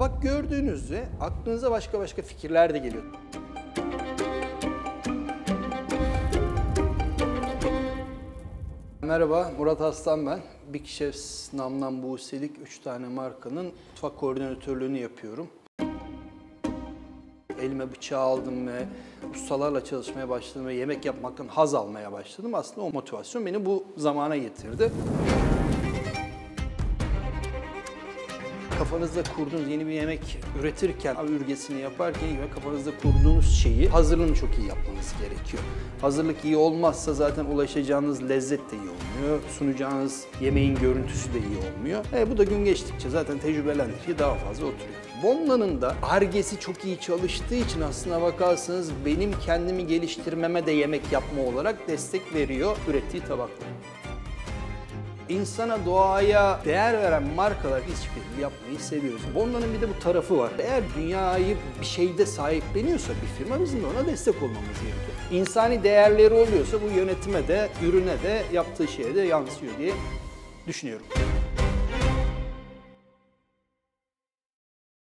Tabak gördüğünüzde aklınıza başka başka fikirler de geliyor. Merhaba, Murat Aslan ben. Big Chefs, Namdan Buselik 3 tane markanın mutfak koordinatörlüğünü yapıyorum. Elime bıçağı aldım ve ustalarla çalışmaya başladım ve yemek yapmaktan haz almaya başladım. Aslında o motivasyon beni bu zamana getirdi. Kafanızda kurduğunuz yeni bir yemek üretirken, ürgesini yaparken ve kafanızda kurduğunuz şeyi hazırlığını çok iyi yapmanız gerekiyor. Hazırlık iyi olmazsa zaten ulaşacağınız lezzet de iyi olmuyor. Sunacağınız yemeğin görüntüsü de iyi olmuyor. E, bu da gün geçtikçe zaten tecrübelendikçe daha fazla oturuyor. Bonna'nın da argesi çok iyi çalıştığı için aslına bakarsanız benim kendimi geliştirmeme de yemek yapma olarak destek veriyor ürettiği tabaklar insana, doğaya değer veren markalar hiçbirini yapmayı seviyoruz. Bonna'nın bir de bu tarafı var. Eğer dünyayı bir şeyde sahipleniyorsa bir firma bizim de ona destek olmamız gerekiyor. İnsani değerleri oluyorsa bu yönetime de, ürüne de, yaptığı şeye de yansıyor diye düşünüyorum.